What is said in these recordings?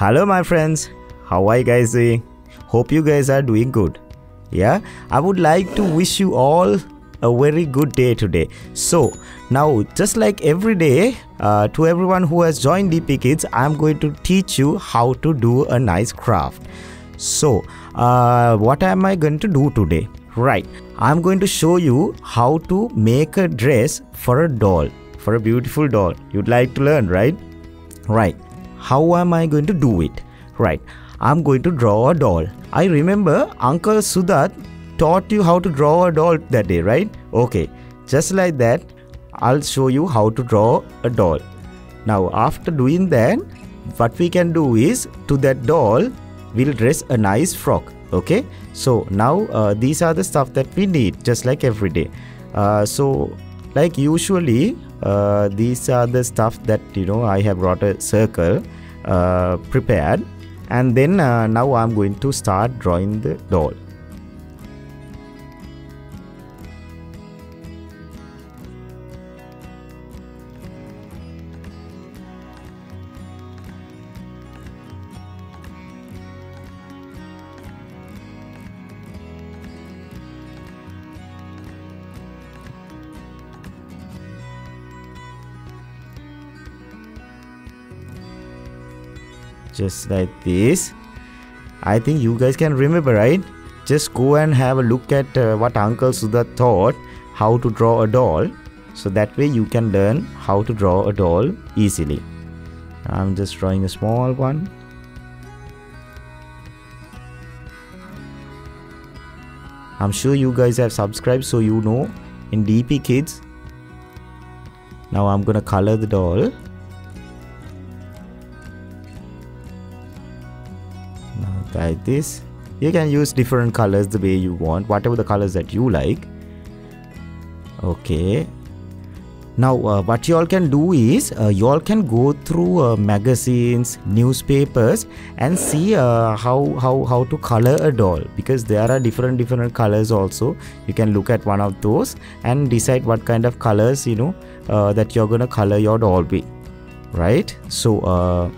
Hello, my friends. How are you guys doing? Hope you guys are doing good. Yeah, I would like to wish you all a very good day today. So, now, just like every day, uh, to everyone who has joined DP Kids, I'm going to teach you how to do a nice craft. So, uh, what am I going to do today? Right, I'm going to show you how to make a dress for a doll, for a beautiful doll. You'd like to learn, right? Right. How am I going to do it? Right. I'm going to draw a doll. I remember Uncle Sudat taught you how to draw a doll that day, right? Okay. Just like that, I'll show you how to draw a doll. Now, after doing that, what we can do is to that doll, we'll dress a nice frock. Okay. So now uh, these are the stuff that we need, just like every day. Uh, so, like usually, uh, these are the stuff that you know I have brought a circle uh, prepared. And then uh, now I'm going to start drawing the doll just like this. I think you guys can remember right? Just go and have a look at uh, what Uncle Sudha taught how to draw a doll. So that way you can learn how to draw a doll easily. I'm just drawing a small one. I'm sure you guys have subscribed so you know. In DP Kids now I'm gonna color the doll like this. You can use different colors the way you want whatever the colors that you like. Okay. Now uh, what you all can do is uh, you all can go through uh, magazines newspapers and see uh, how how how to color a doll because there are different different colors also. You can look at one of those and decide what kind of colors you know uh, that you're gonna color your doll with right? So uh,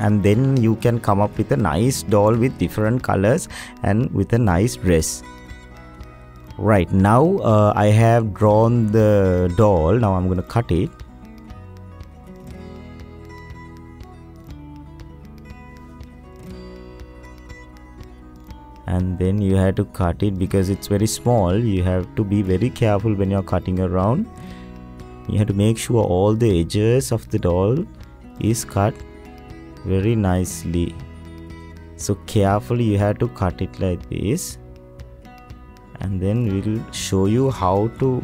and then you can come up with a nice doll with different colors and with a nice dress. Right now uh, I have drawn the doll. Now I'm gonna cut it. And then you have to cut it because it's very small. You have to be very careful when you're cutting around. You have to make sure all the edges of the doll is cut very nicely. So carefully you have to cut it like this. And then we'll show you how to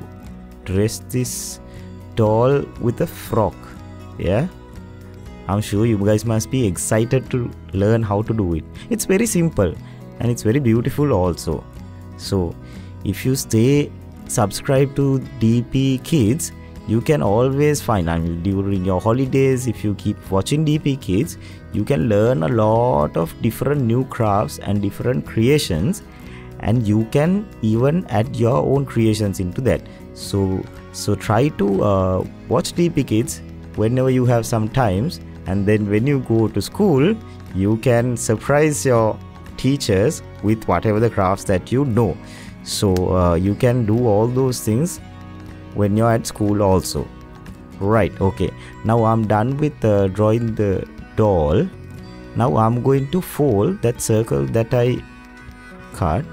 dress this doll with a frock. Yeah? I'm sure you guys must be excited to learn how to do it. It's very simple and it's very beautiful also. So if you stay subscribe to dp kids you can always find I mean during your holidays if you keep watching DP Kids you can learn a lot of different new crafts and different creations and you can even add your own creations into that. So so try to uh, watch DP Kids whenever you have some times and then when you go to school you can surprise your teachers with whatever the crafts that you know. So uh, you can do all those things when you're at school also. Right okay. Now i'm done with uh, drawing the doll. Now i'm going to fold that circle that i cut.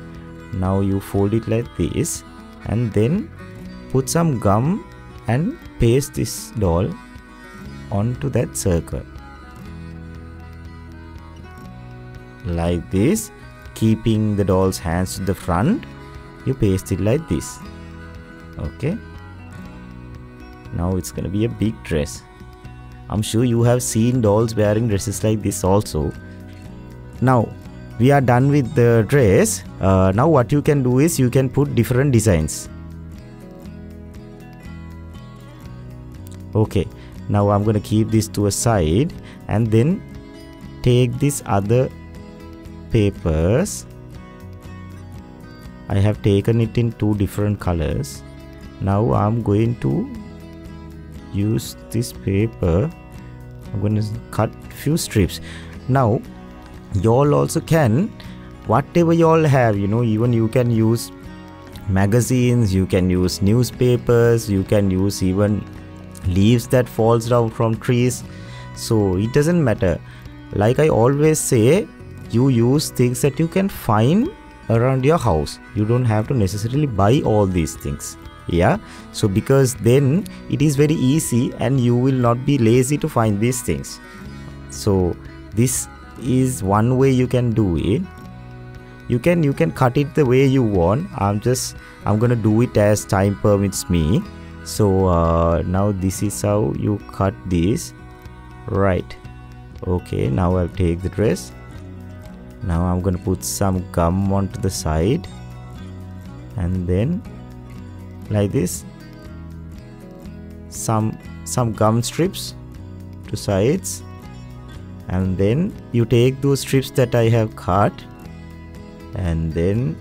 Now you fold it like this and then put some gum and paste this doll onto that circle. Like this keeping the doll's hands to the front you paste it like this. Okay now it's gonna be a big dress. I'm sure you have seen dolls wearing dresses like this also. Now we are done with the dress. Uh, now what you can do is you can put different designs. Okay, now I'm gonna keep this to a side and then take this other papers. I have taken it in two different colors. Now I'm going to use this paper. I'm going to cut few strips. Now y'all also can whatever y'all have you know even you can use magazines you can use newspapers you can use even leaves that falls down from trees. So it doesn't matter. Like i always say you use things that you can find around your house. You don't have to necessarily buy all these things yeah? So because then it is very easy and you will not be lazy to find these things. So this is one way you can do it. You can you can cut it the way you want. I'm just i'm gonna do it as time permits me. So uh, now this is how you cut this. Right. Okay now i'll take the dress. Now i'm gonna put some gum onto the side. And then like this. Some some gum strips to sides. And then you take those strips that I have cut and then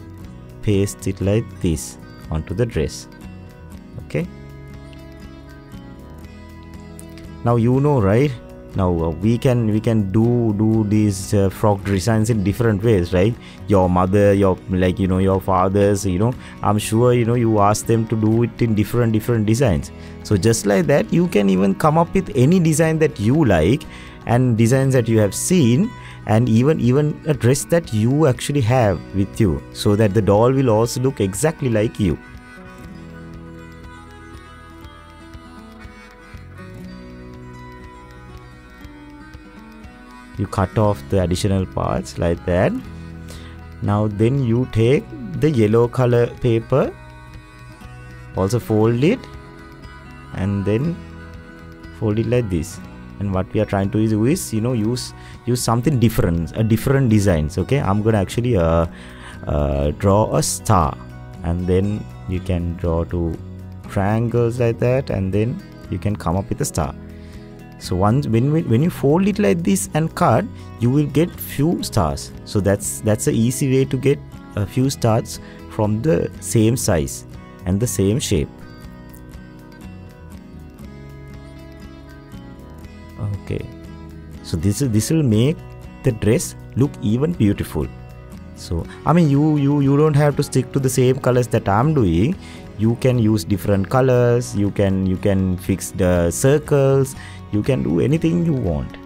paste it like this onto the dress. Okay? Now you know right now uh, we can we can do do these uh, frock designs in different ways right? Your mother your like you know your fathers you know i'm sure you know you ask them to do it in different different designs. So just like that you can even come up with any design that you like and designs that you have seen and even even a dress that you actually have with you so that the doll will also look exactly like you you cut off the additional parts like that. Now then you take the yellow color paper also fold it and then fold it like this. And what we are trying to do is you know use use something different a different designs okay? I'm gonna actually uh, uh, draw a star and then you can draw two triangles like that and then you can come up with a star so once when when you fold it like this and cut you will get few stars. So that's that's a easy way to get a few stars from the same size and the same shape. Okay. So this is this will make the dress look even beautiful so i mean you you you don't have to stick to the same colors that i'm doing. You can use different colors. You can you can fix the circles. You can do anything you want.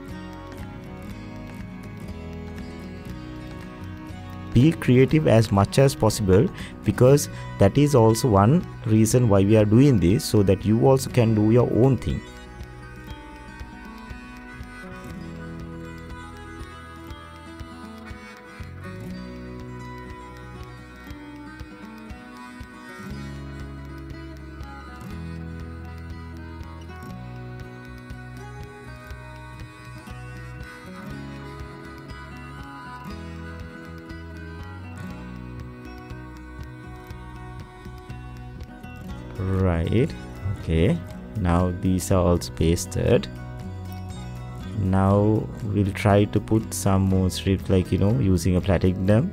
Be creative as much as possible because that is also one reason why we are doing this so that you also can do your own thing okay. Now these are all pasted. Now we'll try to put some more strips like you know using a platinum.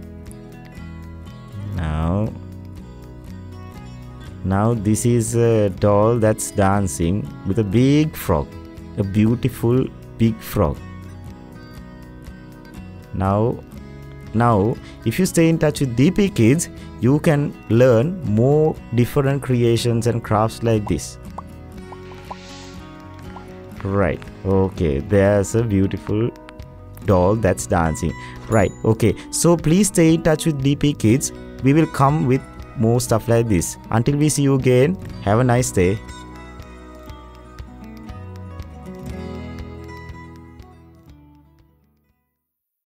Now now this is a doll that's dancing with a big frog a beautiful big frog. Now now if you stay in touch with dp kids you can learn more different creations and crafts like this. Right okay there's a beautiful doll that's dancing. Right okay so please stay in touch with dp kids. We will come with more stuff like this. Until we see you again have a nice day